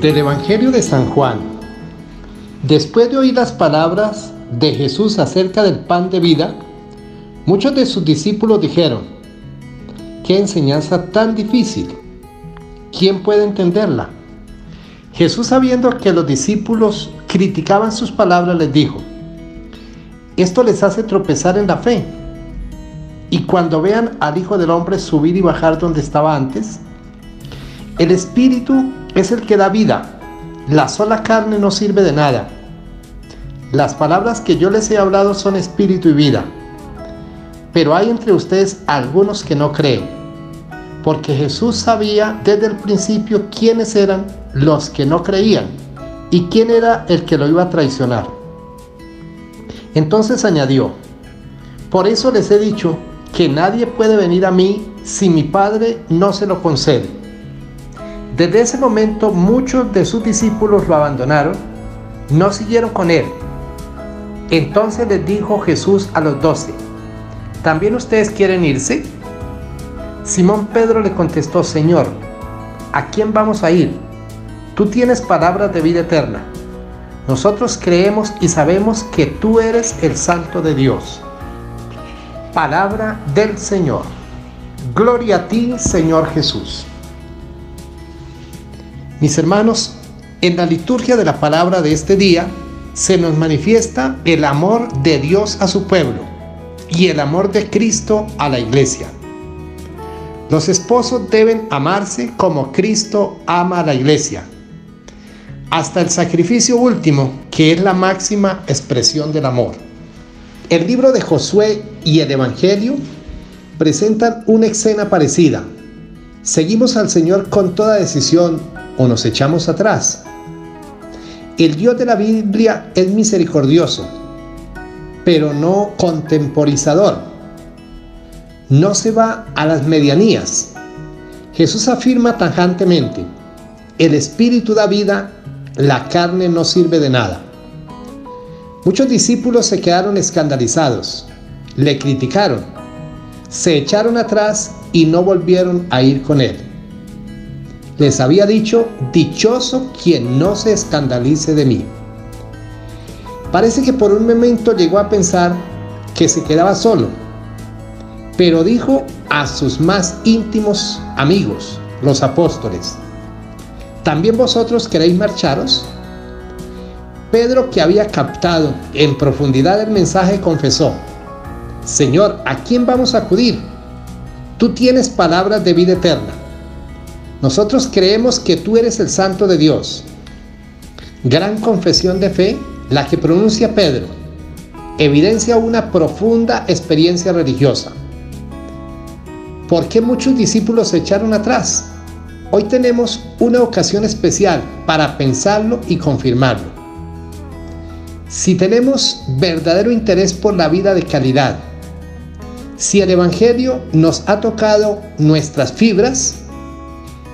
Del Evangelio de San Juan. Después de oír las palabras de Jesús acerca del pan de vida, muchos de sus discípulos dijeron, qué enseñanza tan difícil, ¿quién puede entenderla? Jesús sabiendo que los discípulos criticaban sus palabras les dijo, esto les hace tropezar en la fe. Y cuando vean al Hijo del Hombre subir y bajar donde estaba antes, el Espíritu es el que da vida. La sola carne no sirve de nada. Las palabras que yo les he hablado son espíritu y vida. Pero hay entre ustedes algunos que no creen. Porque Jesús sabía desde el principio quiénes eran los que no creían y quién era el que lo iba a traicionar. Entonces añadió, por eso les he dicho que nadie puede venir a mí si mi Padre no se lo concede. Desde ese momento muchos de sus discípulos lo abandonaron, no siguieron con él. Entonces les dijo Jesús a los doce, ¿también ustedes quieren irse? Simón Pedro le contestó, Señor, ¿a quién vamos a ir? Tú tienes palabras de vida eterna. Nosotros creemos y sabemos que tú eres el Santo de Dios. Palabra del Señor. Gloria a ti, Señor Jesús. Mis hermanos, en la liturgia de la palabra de este día se nos manifiesta el amor de Dios a su pueblo y el amor de Cristo a la iglesia. Los esposos deben amarse como Cristo ama a la iglesia, hasta el sacrificio último, que es la máxima expresión del amor. El libro de Josué y el Evangelio presentan una escena parecida. Seguimos al Señor con toda decisión o nos echamos atrás. El Dios de la Biblia es misericordioso, pero no contemporizador. No se va a las medianías. Jesús afirma tajantemente, el Espíritu da vida, la carne no sirve de nada. Muchos discípulos se quedaron escandalizados, le criticaron, se echaron atrás y no volvieron a ir con él les había dicho, dichoso quien no se escandalice de mí. Parece que por un momento llegó a pensar que se quedaba solo, pero dijo a sus más íntimos amigos, los apóstoles, ¿también vosotros queréis marcharos? Pedro, que había captado en profundidad el mensaje, confesó, Señor, ¿a quién vamos a acudir? Tú tienes palabras de vida eterna nosotros creemos que tú eres el santo de Dios. Gran confesión de fe, la que pronuncia Pedro, evidencia una profunda experiencia religiosa. ¿Por qué muchos discípulos se echaron atrás? Hoy tenemos una ocasión especial para pensarlo y confirmarlo. Si tenemos verdadero interés por la vida de calidad, si el Evangelio nos ha tocado nuestras fibras,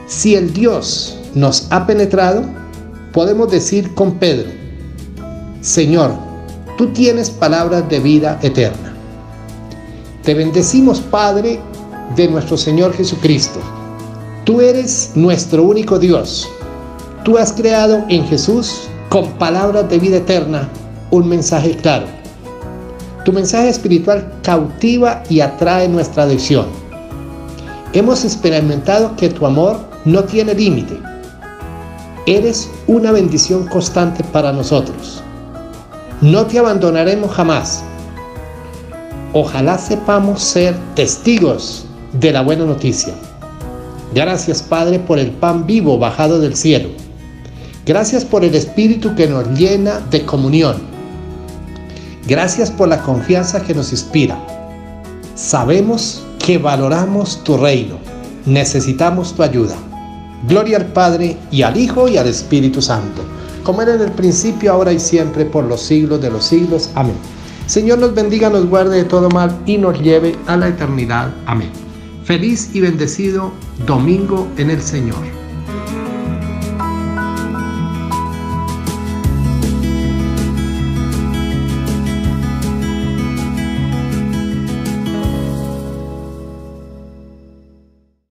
si el Dios nos ha penetrado, podemos decir con Pedro, Señor, tú tienes palabras de vida eterna. Te bendecimos, Padre, de nuestro Señor Jesucristo. Tú eres nuestro único Dios. Tú has creado en Jesús, con palabras de vida eterna, un mensaje claro. Tu mensaje espiritual cautiva y atrae nuestra adicción. Hemos experimentado que tu amor no tiene límite. Eres una bendición constante para nosotros. No te abandonaremos jamás. Ojalá sepamos ser testigos de la buena noticia. Gracias Padre por el pan vivo bajado del cielo. Gracias por el Espíritu que nos llena de comunión. Gracias por la confianza que nos inspira. Sabemos que valoramos tu reino. Necesitamos tu ayuda. Gloria al Padre y al Hijo y al Espíritu Santo, como era en el principio, ahora y siempre, por los siglos de los siglos. Amén. Señor nos bendiga, nos guarde de todo mal y nos lleve a la eternidad. Amén. Feliz y bendecido domingo en el Señor.